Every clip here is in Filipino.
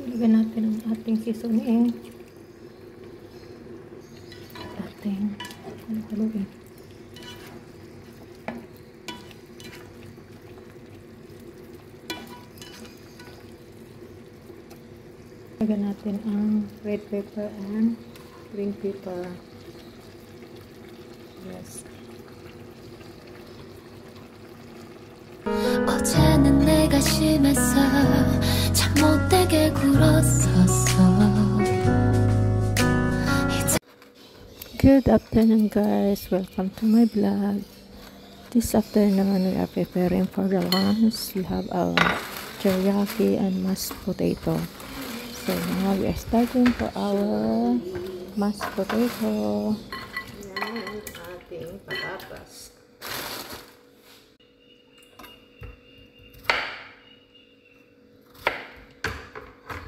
Ilagyan natin ang ating seasoning. Ating haluin. Ilagyan natin ang red pepper and green pepper. Yes. 어제는 내가 심했어 Good afternoon guys, welcome to my vlog. This afternoon we are preparing for the lunch. We have our teriyaki and mashed potato. So now we are starting for our mashed potato. Yan ating patatas.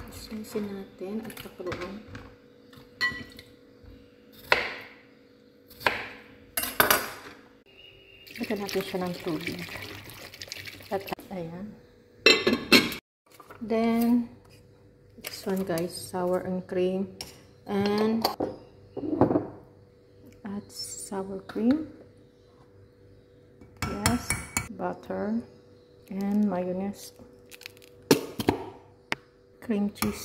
Susin natin at pakuluan. Lagyan natin siya ng tubig. At ayan. Then, this one guys, sour and cream. And, add sour cream. Yes, butter. And mayonnaise. Cream cheese.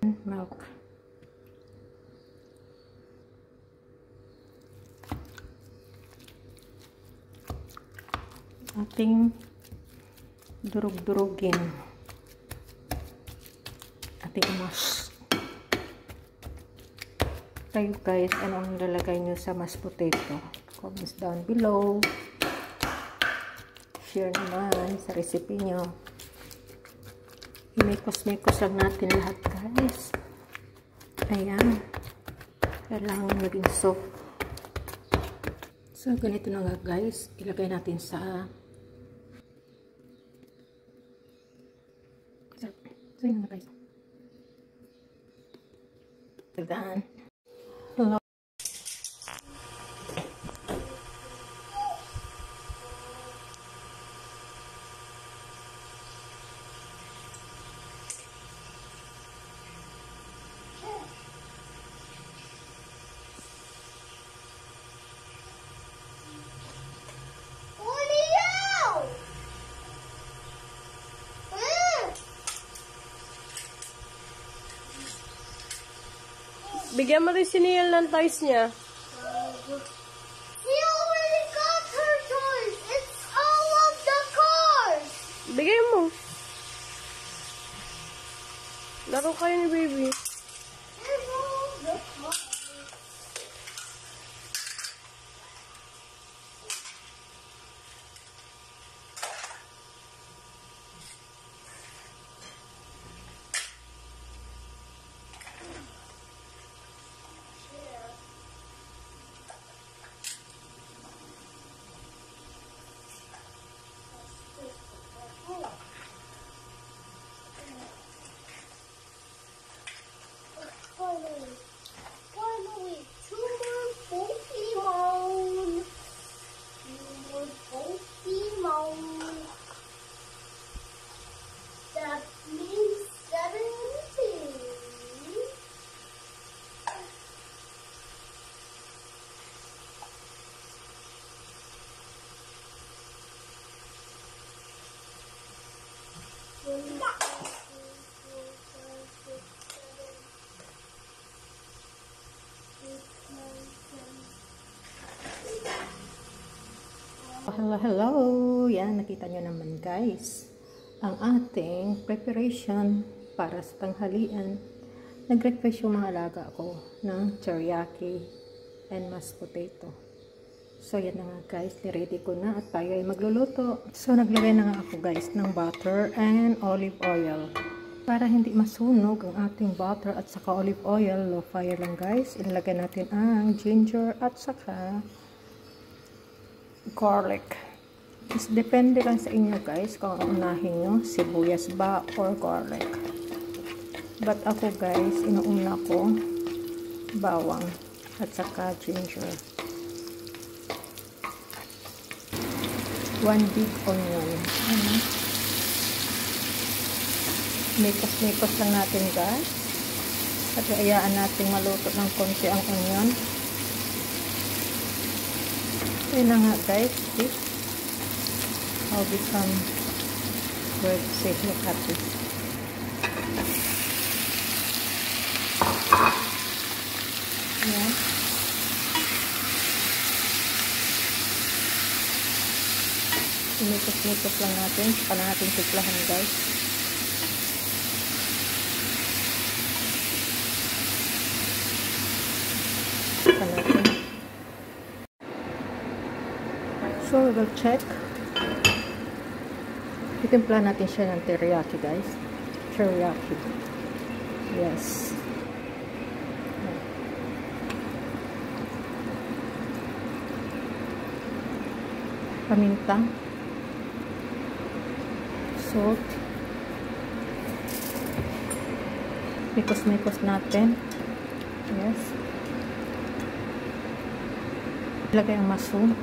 And milk. Ating durug-durugin. Ating mash kayo guys ano ang lalagay nyo sa mashed potato? Comments down below. Share naman sa recipe nyo imikos-mikos lang natin lahat guys. Ayan. Kailangan maging soft so ganito na nga guys. Ilagay natin sa So, yun na guys. Done. Hello. Bigyan mo rin si Neil ng toys niya. He already got her toys. It's all of the cars. Bigay mo. Laro kayo ni baby. It's all the cars. Hello, hello! Yan, nakita nyo naman guys. Ang ating preparation para sa tanghalian. Nag-request yung mga alaga ko ng teriyaki and mashed potato. So, yan na nga guys. Niready ko na at tayo ay magluluto. So, naglagay na nga ako guys ng butter and olive oil. Para hindi masunog ang ating butter at saka olive oil, low fire lang guys. Ilagay natin ang ginger at saka garlic. Is depende lang sa inyo guys kung unahin nyo sibuyas ba or garlic. But ako guys, inuuna ko bawang at saka ginger. One big onion. Ano? Mikos-mikos lang natin guys. At ayaan natin maluto ng konti ang onion. Yun na nga guys. See? How become work safe look at this. Yan. Sinikos-nikos lang natin. Saka na natin tiklahan guys. Saka natin. So, we will check. Itimpla natin siya ng teriyaki guys. Teriyaki. Yes. Paminta. Salt. Mikos-mikos natin. Yes. Ilagay ang mushroom.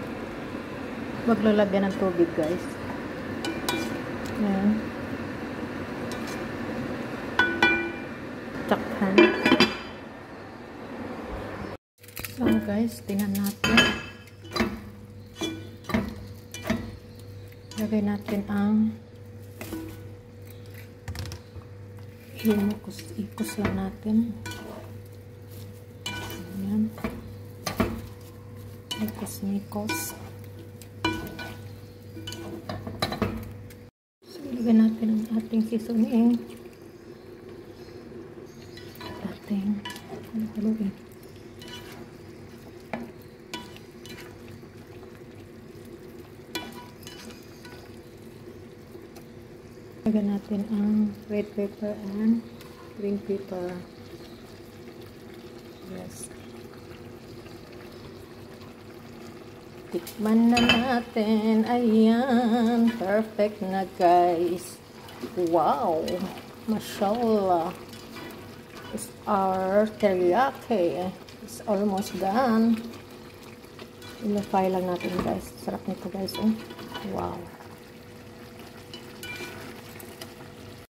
Huwag lalagyan ng tubig guys. Yan. Takpan. So guys, tingnan natin. Lagay natin ang ikos, ikos lang natin. Ayan. Ikos-nikos. So, ilagay natin ang ating seasoning. Ating, ano haluin? Lagyan natin ang red pepper and green pepper. Yes. Tikman na natin. Ayan. Perfect na guys. Wow. Mashallah. It's our teriyaki. It's almost done. Ilafay lang natin guys. Sarap nito guys. Oh. Wow.